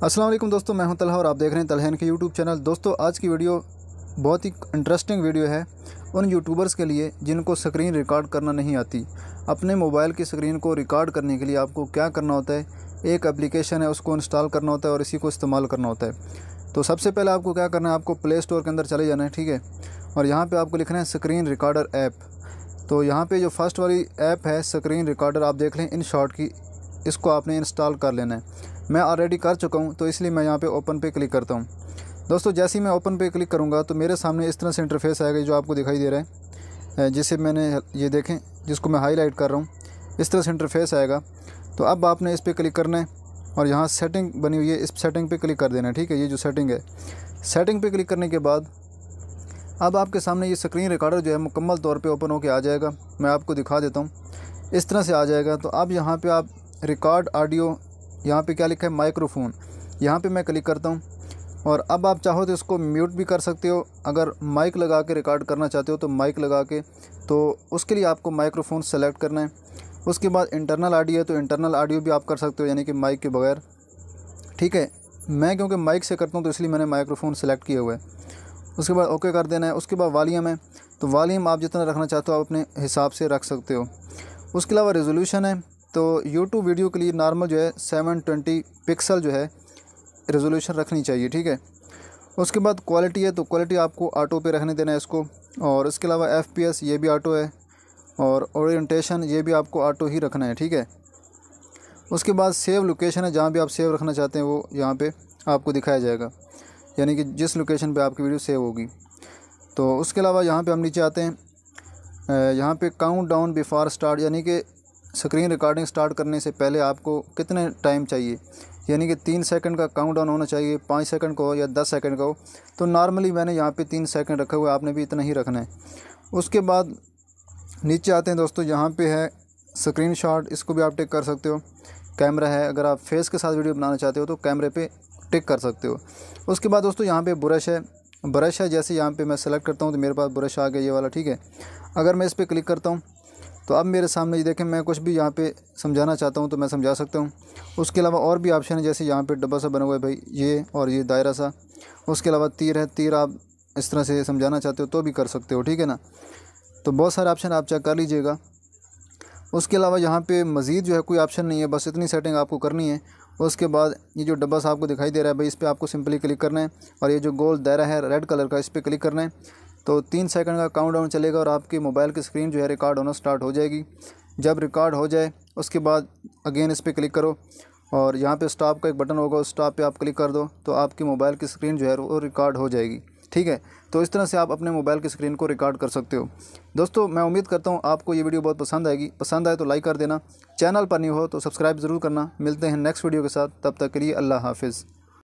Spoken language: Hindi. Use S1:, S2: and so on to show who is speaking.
S1: वालेकुम दोस्तों, मैं हूँ तलहा और आप देख रहे हैं तलहन के यूट्यूब चैनल। दोस्तों, आज की वीडियो बहुत ही इंटरेस्टिंग वीडियो है उन यूट्यूबर्स के लिए जिनको स्क्रीन रिकॉर्ड करना नहीं आती। अपने मोबाइल की स्क्रीन को रिकॉर्ड करने के लिए आपको क्या करना होता है? एक एप्लीकेशन है, उसको इंस्टॉल करना होता है और इसी को इस्तेमाल करना होता है। तो सबसे पहले आपको क्या करना है? आपको प्ले स्टोर के अंदर चले जाना है, ठीक है? और यहाँ पर आपको लिखना है स्क्रीन रिकॉर्डर ऐप तो यहाँ पर जो फ़र्स्ट वाली ऐप है स्क्रीन रिकॉर्डर आप देख लें इन शॉर्ट की, इसको आपने इंस्टॉल कर लेना है। मैं ऑलरेडी कर चुका हूँ तो इसलिए मैं यहाँ पे ओपन पे क्लिक करता हूँ। दोस्तों, जैसे ही मैं ओपन पे क्लिक करूँगा तो मेरे सामने इस तरह से इंटरफेस आएगा जो आपको दिखाई दे रहा है जिसे मैंने ये देखें, जिसको मैं हाईलाइट कर रहा हूँ। इस तरह से इंटरफेस आएगा। तो अब आपने इस पर क्लिक करना है और यहाँ सेटिंग बनी हुई है, इस सेटिंग पे क्लिक कर देना है, ठीक है? ये जो सेटिंग है। सेटिंग पे क्लिक करने के बाद अब आपके सामने ये स्क्रीन रिकॉर्डर जो है, मुकम्मल तौर पे ओपन होकर आ जाएगा। मैं आपको दिखा देता हूँ। इस तरह से आ जाएगा। तो अब यहाँ पे आप रिकॉर्ड ऑडियो यहाँ पे क्या लिखा है? माइक्रोफोन। यहाँ पे मैं क्लिक करता हूँ। और अब आप चाहो तो इसको म्यूट भी कर सकते हो। अगर माइक लगा के रिकॉर्ड करना चाहते हो तो माइक लगा के। तो उसके लिए आपको माइक्रोफोन सेलेक्ट करना है। उसके बाद इंटरनल ऑडियो है तो इंटरनल ऑडियो भी आप कर सकते हो, यानी कि माइक के बगैर। ठीक है? मैं क्योंकि माइक से करता हूँ तो इसलिए मैंने माइक्रोफोन सेलेक्ट किया हुआ है। उसके बाद ओके कर देना है। उसके बाद वॉलीम है। तो वालीम आप जितना रखना चाहते हो, आप अपने हिसाब से रख सकते हो। उसके अलावा रेजोल्यूशन है। तो यूट्यूब वीडियो के लिए नॉर्मल जो है सेवन ट्वेंटी पिक्सल जो है रेजोल्यूशन रखनी चाहिए, ठीक है? उसके बाद क्वालिटी है तो क्वालिटी आपको ऑटो पे रखने देना है इसको। और इसके अलावा एफपीएस ये भी ऑटो है और ओरिएंटेशन ये भी आपको ऑटो ही रखना है, ठीक है? उसके बाद सेव लोकेशन है, जहाँ भी आप सेव रखना चाहते हैं, वो यहाँ पे आपको दिखाया जाएगा। यानी कि जिस लोकेशन पे आपकी वीडियो सेव होगी। तो उसके अलावा यहाँ पे हम नीचे आते हैं। यहाँ पे काउंट डाउन बिफोर स्टार्ट यानी कि स्क्रीन रिकॉर्डिंग स्टार्ट करने से पहले आपको कितने टाइम चाहिए? यानी कि तीन सेकंड का काउंट डाउन होना चाहिए, पाँच सेकंड का हो या दस सेकंड का हो। तो नॉर्मली मैंने यहाँ पे तीन सेकंड रखा हुआ है आपने भी इतना ही रखना है। उसके बाद नीचे आते हैं दोस्तों, यहाँ पे है स्क्रीन शॉट इसको भी आप टिक कर सकते हो। कैमरा है, अगर आप फेस के साथ वीडियो बनाना चाहते हो तो कैमरे पर टिक कर सकते हो। उसके बाद दोस्तों, यहाँ पर ब्रश है। ब्रश है, जैसे यहाँ पर मैं सेलेक्ट करता हूँ तो मेरे पास ब्रश आ गया, ये वाला, ठीक है। अगर मैं इस पर क्लिक करता हूँ तो अब मेरे सामने ये देखें, मैं कुछ भी यहाँ पे समझाना चाहता हूँ तो मैं समझा सकता हूँ। उसके अलावा और भी ऑप्शन है जैसे यहाँ पे डब्बा सा बना हुआ है भाई, ये और ये दायरा सा। उसके अलावा तीर है, तीर आप इस तरह से समझाना चाहते हो तो भी कर सकते हो, ठीक है ना? तो बहुत सारे ऑप्शन आप चेक कर लीजिएगा। उसके अलावा यहाँ पर मज़ीद जो है कोई ऑप्शन नहीं है, बस इतनी सेटिंग आपको करनी है। उसके बाद ये जो डब्बा सा आपको दिखाई दे रहा है भाई, इस पर आपको सिंपली क्लिक करना है। और ये जो गोल दायरा है रेड कलर का, इस पर क्लिक करना है। तो तीन सेकंड का काउंट डाउन चलेगा और आपकी मोबाइल की स्क्रीन जो है रिकॉर्ड होना स्टार्ट हो जाएगी। जब रिकॉर्ड हो जाए, उसके बाद अगेन इस पर क्लिक करो और यहाँ पे स्टॉप का एक बटन होगा, उस स्टॉप पे आप क्लिक कर दो तो आपकी मोबाइल की स्क्रीन जो है वो रिकॉर्ड हो जाएगी। ठीक है? तो इस तरह से आप अपने मोबाइल की स्क्रीन को रिकॉर्ड कर सकते हो। दोस्तों, मैं उम्मीद करता हूँ आपको ये वीडियो बहुत पसंद आएगी। पसंद आए तो लाइक कर देना। चैनल पर नहीं हो तो सब्सक्राइब ज़रूर करना। मिलते हैं नेक्स्ट वीडियो के साथ। तब तक के लिए अल्लाह हाफिज़।